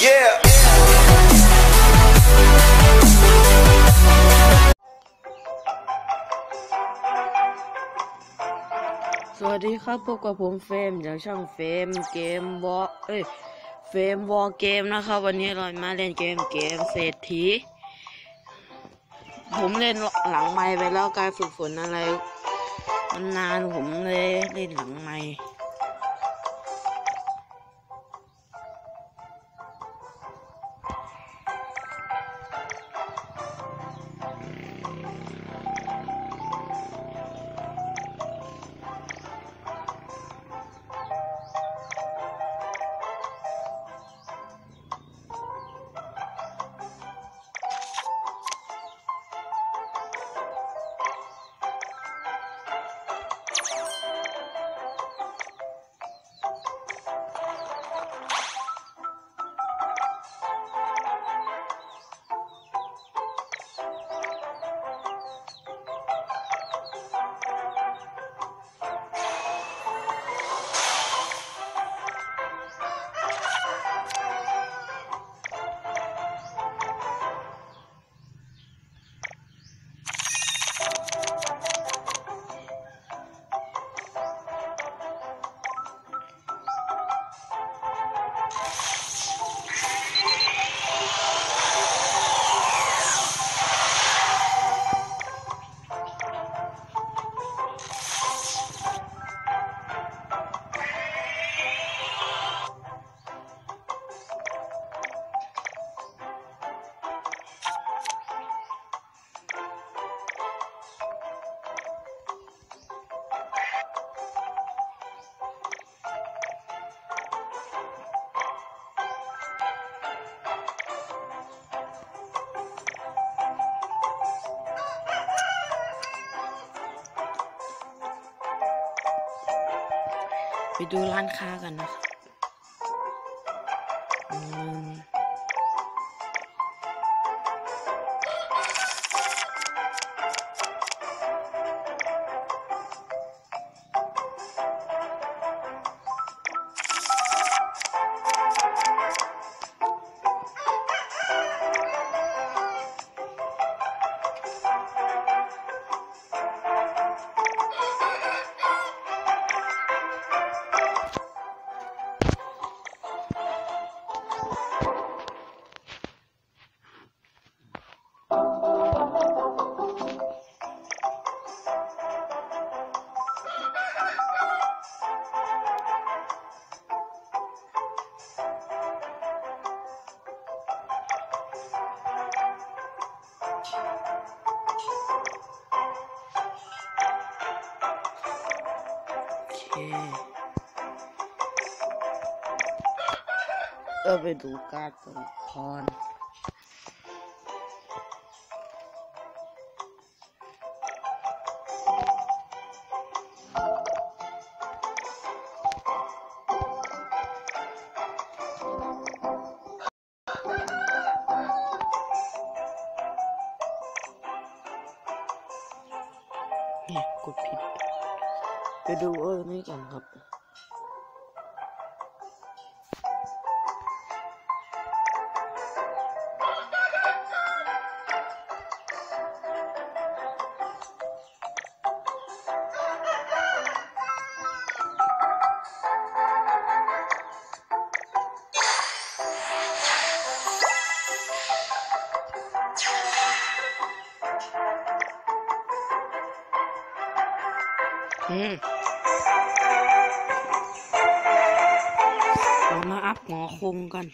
Yeah. สวัสดีครับพบกับผมเฟมจากช่องเฟมเกมวอเอ้ยเฟมวอเกมนะครับ วันนี้เรามาเล่นเกมเกมเศรษฐี ผมเล่นหลังไม้ไปแล้วการฝึกฝนอะไรมันนานผมเลยเล่นหลังไม้ ไปดูร้านค้ากันนะครับ เคก็ไปดูการตัวละครนี่กดผิด ไปดูเออนี่กันครับอืม อัพหงอคงกัน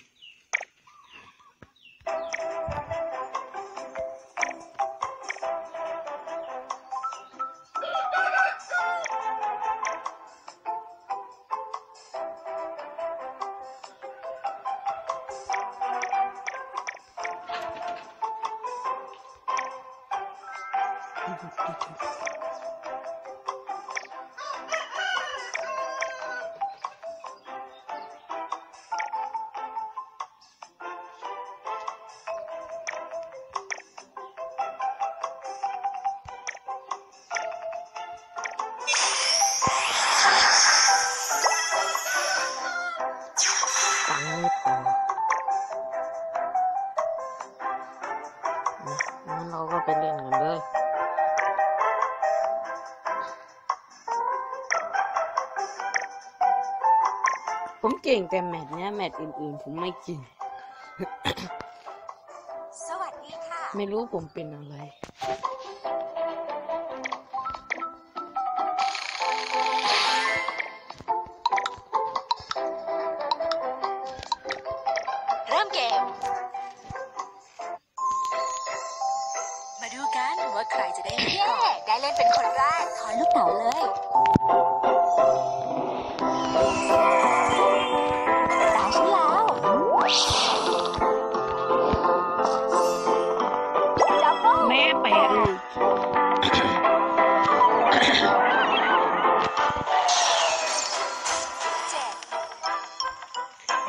ตังค์ เก่งแต่แมตช์เนี้ยแมตช์อื่นๆ ผมไม่เก่ง สวัสดีค่ะ ไม่รู้ผมเป็นอะไร เริ่มเกม มาดูกันว่าใครจะได้เล่นก่อนได้เล่นเป็นคนแรกถอยลูกเต๋าเลย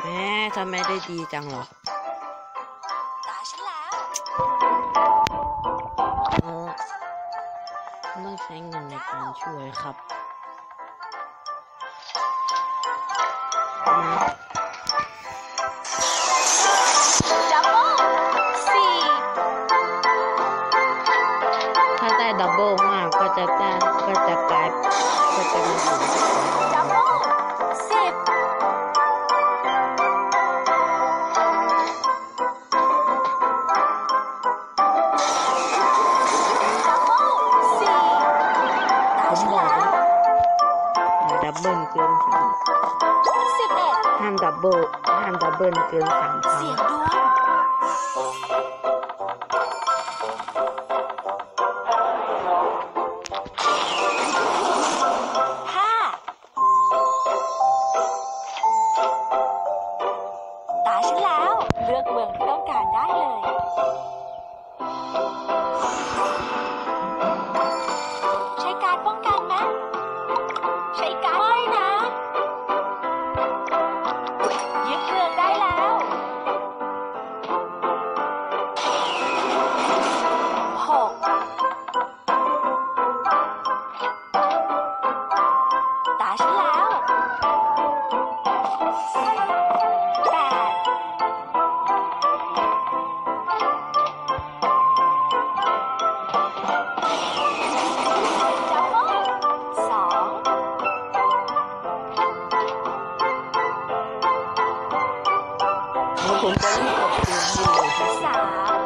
แม่ทำไมได้ดีจังหรอตาฉันแล้วเออต้องใช้เงินในการช่วยครับมาจัมโบ้สี่ถ้าได้ดับเบิลมากก็จะได้ก็จะกลายก็จะมีอยู่จัมโบ้สิ บเบิลเกินสามสิบเอ็ดห้ามดับเบิลห้ามดับเบิลเกินสามครั้งเสียงดวงห้าตาฉันแล้ว เลือกเมืองที่ต้องการได้เลย แล้วผมก็รีบกดเกมให้เลยครับสาม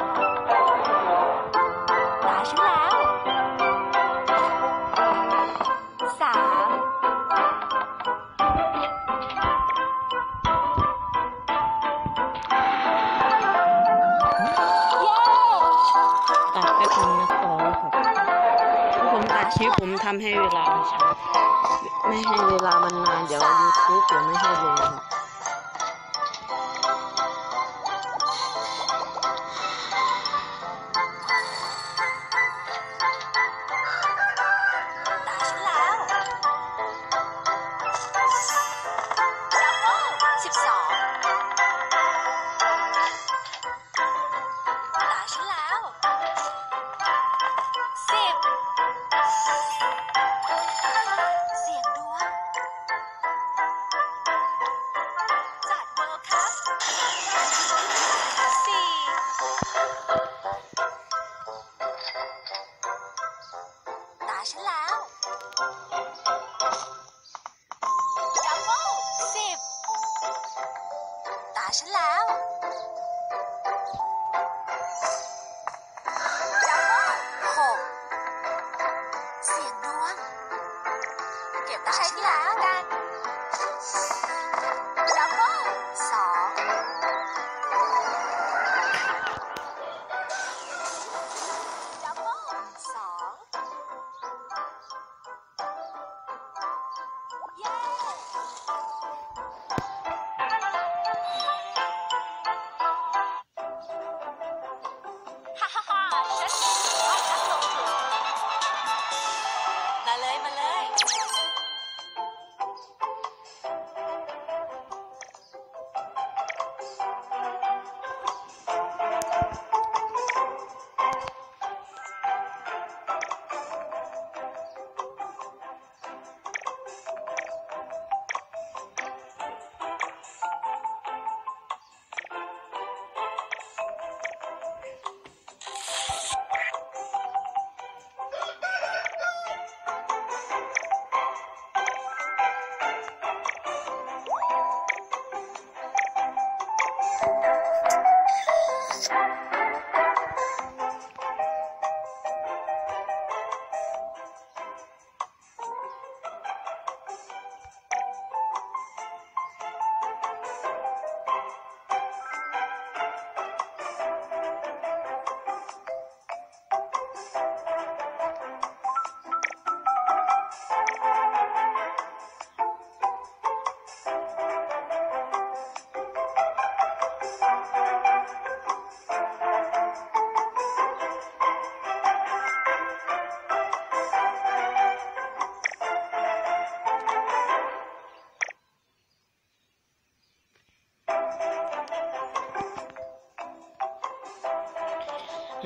ตาฉันแล้วสามเย้ตัดไปทำนักต่อแล้วครับถ้าผมตัดคลิปผมทำให้เวลามันช้าไม่ให้เวลามันนาน เดี๋ยว YouTube เดี๋ยวไม่ให้ลงครับ 点的，拆起来啊，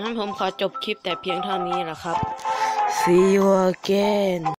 งั้นผมขอจบคลิปแต่เพียงเท่านี้แหละครับ See you again